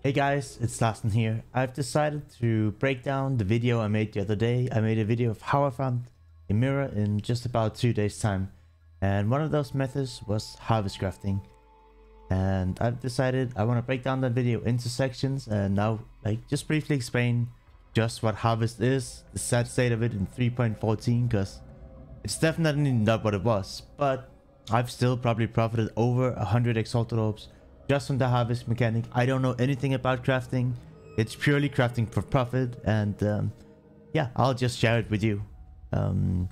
Hey guys, it's Larsen here. I've decided to break down the video I made the other day. I made a video of how I found a mirror in just about two days time. And one of those methods was harvest crafting. And I've decided I want to break down that video into sections and now like just briefly explain just what harvest is, the sad state of it in 3.14 because it's definitely not what it was. But I've still probably profited over 100 exalted orbs just from the harvest mechanic. I don't know anything about crafting. It's purely crafting for profit and um, yeah, I'll just share it with you. Um,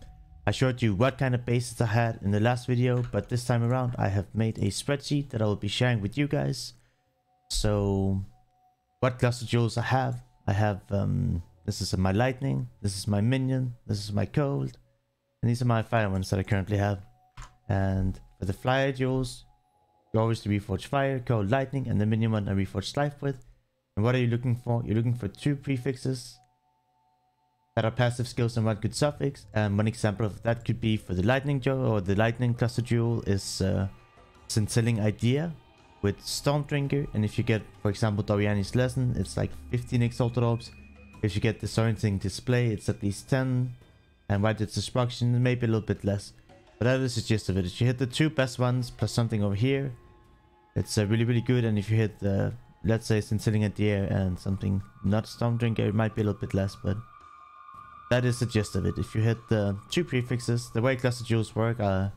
I showed you what kind of bases I had in the last video, but this time around I have made a spreadsheet that I will be sharing with you guys. So what cluster jewels I have. I have, um, this is my lightning, this is my minion, this is my cold, and these are my fire ones that I currently have. And for the flyer jewels, always to reforge fire, cold lightning, and the minion one I reforge life with. And what are you looking for? You're looking for two prefixes that are passive skills and one good suffix. And one example of that could be for the lightning jewel or the lightning cluster jewel is uh, Idea with Storm Drinker. And if you get, for example, Doryani's Lesson, it's like 15 exalted orbs. If you get Disorienting Display, it's at least 10. And Widespread Destruction, maybe a little bit less. But that is the gist of it. If you hit the two best ones plus something over here, it's uh, really, really good. And if you hit the, let's say, Scintillating Idea and something not Stormdrinker, it might be a little bit less, but that is the gist of it. If you hit the two prefixes, the way cluster jewels work are...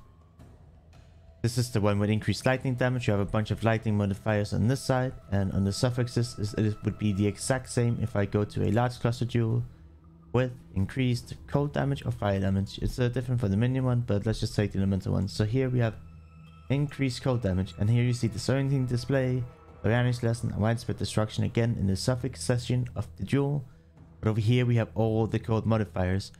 This is the one with increased lightning damage. You have a bunch of lightning modifiers on this side. And on the suffixes, it would be the exact same if I go to a large cluster jewel with increased cold damage or fire damage. It's uh, different for the minion one, but let's just take the elemental one. So here we have increased cold damage. And here you see the Disorienting Display, Awareness Lesson, and Widespread Destruction again in the suffix section of the jewel. But over here we have all the cold modifiers.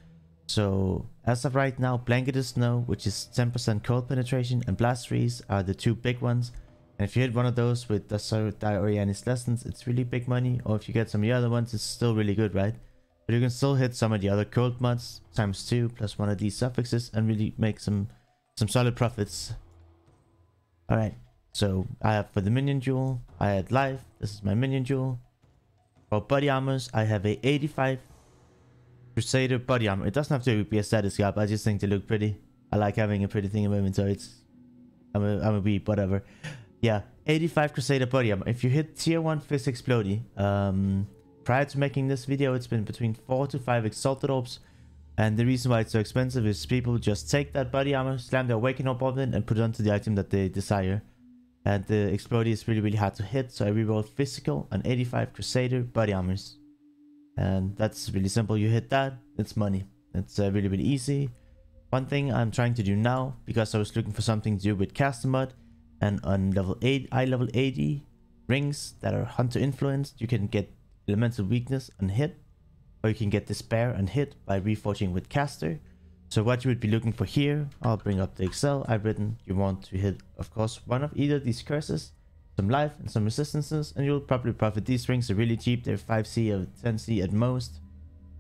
So as of right now, Blanketed Snow, which is 10% cold penetration, and Blast Freeze are the two big ones. And if you hit one of those with the Doryani's Lessons, it's really big money. Or if you get some of the other ones, it's still really good, right? But you can still hit some of the other cold mods times two plus one of these suffixes and really make some some solid profits Alright, so I have for the minion jewel, I had life. This is my minion jewel. For body armors, I have a 85 Crusader body armor. It doesn't have to be a status cap. I just think they look pretty. I like having a pretty thing in my inventory. It's I'm a I'm a beep, whatever. Yeah, 85 Crusader body armor. If you hit tier 1 Fist Explodey, um, prior to making this video, it's been between 4 to 5 Exalted Orbs and the reason why it's so expensive is people just take that body armor, slam their on it, and put it onto the item that they desire. And the Explodey is really, really hard to hit, so I rerolled Physical and 85 Crusader body armors. And that's really simple. You hit that, it's money. It's uh, really, really easy. One thing I'm trying to do now, because I was looking for something to do with caster mod, and on level 8, eye level 80 rings that are hunter influenced, you can get elemental weakness on hit or you can get despair and hit by reforging with caster. So what you would be looking for here, I'll bring up the Excel I've written. You want to hit, of course, one of either these curses, some life and some resistances, and you'll probably profit. These rings are really cheap. They're 5c or 10c at most.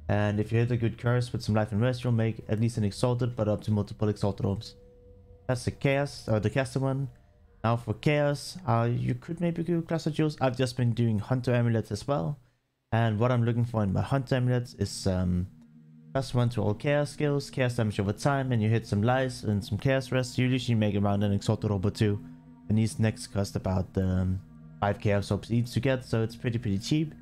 And if you hit a good curse with some life and rest, you'll make at least an exalted, but up to multiple exalted orbs. That's the chaos, or the caster one. Now for chaos, uh, you could maybe do cluster jewels. I've just been doing hunter amulets as well. And what I'm looking for in my hunt amulets is um, plus one to all chaos skills, chaos damage over time, and you hit some lies and some chaos rest. You usually make around an exalted orb or two. And these next cost about um, 5 chaos orbs each to get, so it's pretty pretty cheap.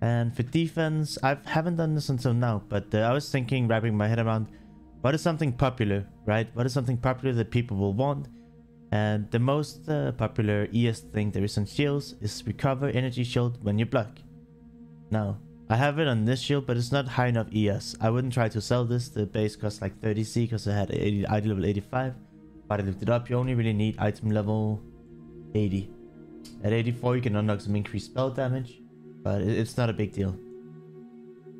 And for defense, I haven't done this until now, but uh, I was thinking, wrapping my head around, what is something popular, right? What is something popular that people will want? And the most uh, popular ES thing there is on shields is recover energy shield when you block. Now, I have it on this shield, but it's not high enough ES. I wouldn't try to sell this. The base costs like 30c because I had 80, item level 85. But I looked it up. You only really need item level 80. At 84, you can unlock some increased spell damage, but it's not a big deal.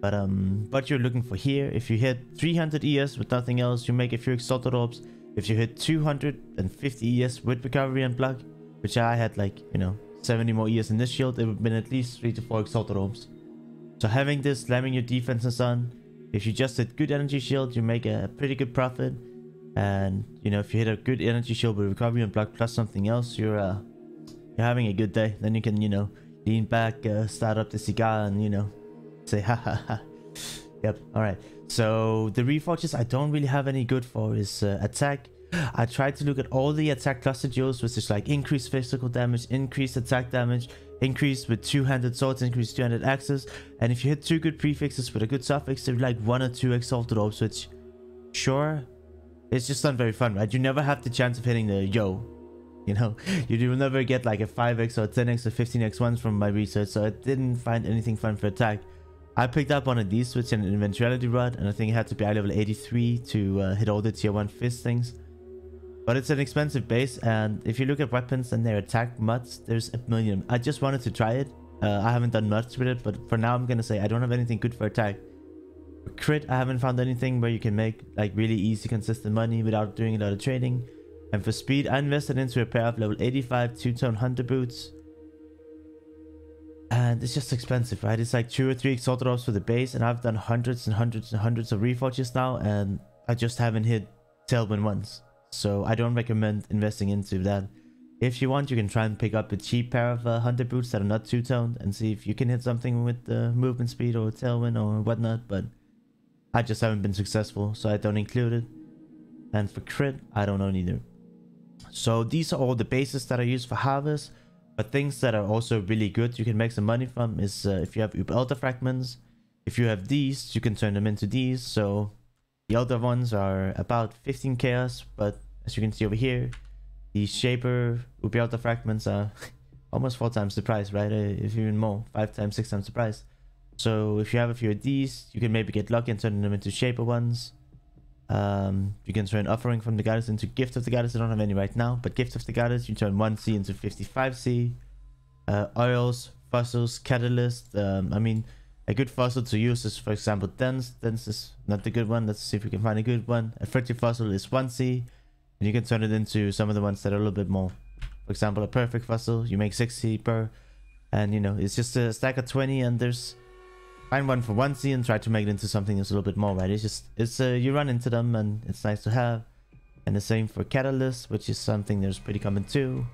But um, what you're looking for here, if you hit 300 ES with nothing else, you make a few exalted orbs. If you hit 250 ES with recovery and block, which I had like, you know, 70 more ES in this shield, it would have been at least 3 to 4 exalted orbs. So having this, slamming your defenses on, if you just hit good energy shield, you make a pretty good profit. And, you know, if you hit a good energy shield with recovery and block plus something else, you're, uh, you're having a good day. Then you can, you know, lean back, uh, start up the cigar, and you know, say ha ha ha. Yep. All right. So the reforges I don't really have any good for is uh, attack. I tried to look at all the attack cluster jewels, which is like increased physical damage, increased attack damage, increased with two-handed swords, increased two-handed axes, and if you hit two good prefixes with a good suffix, they're like one or two exalted orbs, which sure, it's just not very fun, right? You never have the chance of hitting the yo, you know? You will never get like a 5x or 10x or 15x ones from my research, so I didn't find anything fun for attack. I picked up one of these with an eventuality rod, and I think it had to be eye level 83 to uh, hit all the tier 1 fist things. But it's an expensive base, and if you look at weapons and their attack mods, there's a million. I just wanted to try it. Uh, I haven't done much with it, but for now I'm gonna say I don't have anything good for attack. For crit, I haven't found anything where you can make like really easy, consistent money without doing a lot of trading. And for speed, I invested into a pair of level 85 two-tone hunter boots. And it's just expensive, right? It's like two or three exalted for the base, and I've done hundreds and hundreds and hundreds of reforges now, and I just haven't hit Tailwind once. So I don't recommend investing into that. If you want, you can try and pick up a cheap pair of uh, hunter boots that are not two-toned and see if you can hit something with the movement speed or tailwind or whatnot, but I just haven't been successful, so I don't include it. And for crit, I don't know neither. So these are all the bases that I use for harvest, but things that are also really good you can make some money from is uh, if you have Uber Elder Fragments, if you have these, you can turn them into these, so the other ones are about 15 chaos, but as you can see over here, the Shaper Ubiota fragments are almost four times the price, right? Uh, if even more, five times, six times the price. So if you have a few of these, you can maybe get lucky and turn them into Shaper ones. Um, you can turn Offering from the Goddess into Gift of the Goddess. I don't have any right now, but Gift of the Goddess, you turn 1C into 55C. Uh, oils, fossils, catalyst. Um, I mean, a good fossil to use is, for example, dense. Dense is not the good one. Let's see if we can find a good one. A frigid fossil is 1C. And you can turn it into some of the ones that are a little bit more. For example, a perfect fossil, you make 60 per. And, you know, it's just a stack of 20 and there's... Find one for 1C and try to make it into something that's a little bit more, right? It's just... It's uh, You run into them and it's nice to have. And the same for Catalyst, which is something that's pretty common too.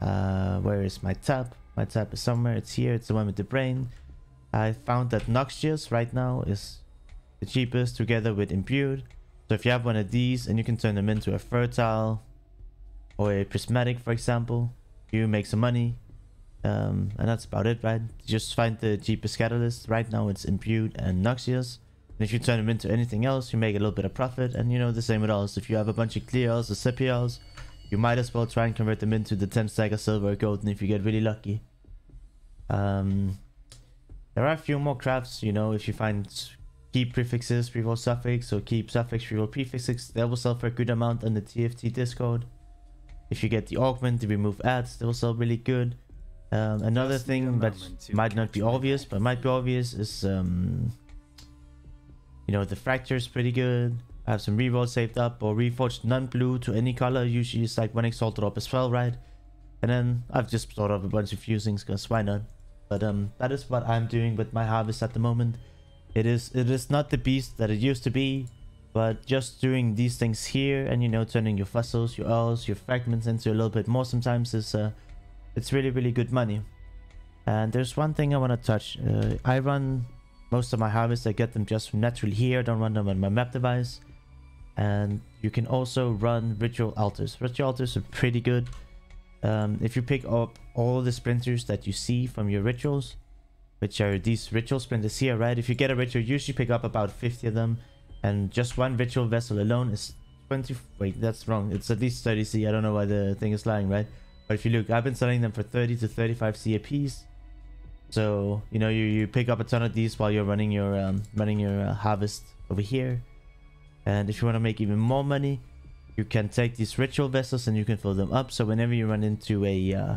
Uh, where is my tab? My tab is somewhere. It's here. It's the one with the brain. I found that Noxious right now is the cheapest together with Imbued. So if you have one of these and you can turn them into a Fertile or a Prismatic, for example, you make some money. Um, and that's about it, right? Just find the cheapest catalyst. Right now it's Imbued and Noxious. And if you turn them into anything else, you make a little bit of profit. And you know, the same with oils. If you have a bunch of clear oils or sepia oils, you might as well try and convert them into the 10 stack of silver or gold. And if you get really lucky. Um, there are a few more crafts, you know, if you find keep prefixes, reroll suffix, or keep suffix, reroll prefixes, they will sell for a good amount on the TFT Discord. If you get the augment to remove ads, they will sell really good. Um, another thing that might not be obvious, but might be obvious is, um, you know, the fracture is pretty good. I have some reroll saved up, or reforged non-blue to any color. Usually it's like one exalted up as well, right? And then I've just thought of a bunch of fusings, because why not? But um, that is what I'm doing with my harvest at the moment. It is it is not the beast that it used to be, but just doing these things here and you know turning your fossils, your oils, your fragments into a little bit more sometimes is uh, it's really really good money. And there's one thing I want to touch. Uh, I run most of my harvests. I get them just naturally here. I don't run them on my map device. And you can also run ritual altars. Ritual altars are pretty good. Um, if you pick up all the splinters that you see from your rituals, which are these ritual splinters here, right? If you get a ritual, you usually pick up about 50 of them, and just one ritual vessel alone is 20. Wait, that's wrong. It's at least 30 C. I don't know why the thing is lying, right? But if you look, I've been selling them for 30 to 35 C a piece. So you know, you you pick up a ton of these while you're running your um, running your uh, harvest over here. And if you want to make even more money, you can take these ritual vessels and you can fill them up. So whenever you run into a, uh,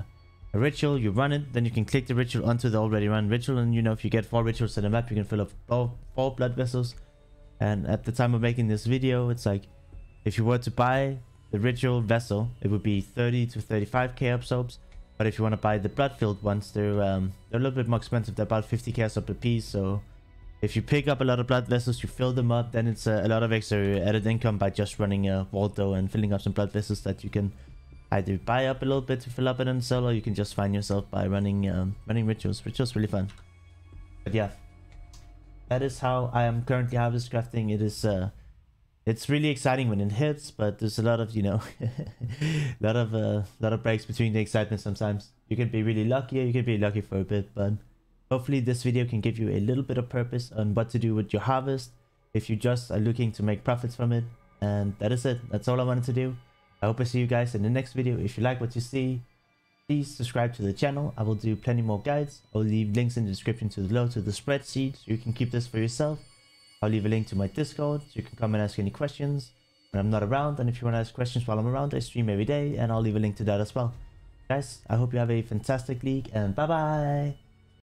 a ritual, you run it, then you can click the ritual onto the already run ritual. And you know, if you get four rituals in the map, you can fill up four, four blood vessels. And at the time of making this video, it's like, if you were to buy the ritual vessel, it would be 30 to 35k absorbs. But if you want to buy the blood filled ones, they're um, they're a little bit more expensive. They're about 50k up a piece. So if you pick up a lot of blood vessels, you fill them up, then it's a, a lot of extra added income by just running a Waldo and filling up some blood vessels that you can either buy up a little bit to fill up it in solo, you can just find yourself by running um, running rituals, rituals really fun. But yeah, that is how I am currently harvest crafting. It is uh, it's really exciting when it hits, but there's a lot of you know, a lot of uh, lot of breaks between the excitement. Sometimes you can be really lucky, or you can be lucky for a bit, but hopefully this video can give you a little bit of purpose on what to do with your harvest if you just are looking to make profits from it. And that is it. That's all I wanted to do. I hope I see you guys in the next video. If you like what you see, please subscribe to the channel. I will do plenty more guides. I'll leave links in the description to the below to the spreadsheet so you can keep this for yourself. I'll leave a link to my Discord so you can come and ask any questions when I'm not around. And if you want to ask questions while I'm around, I stream every day and I'll leave a link to that as well. Guys, I hope you have a fantastic league and bye bye.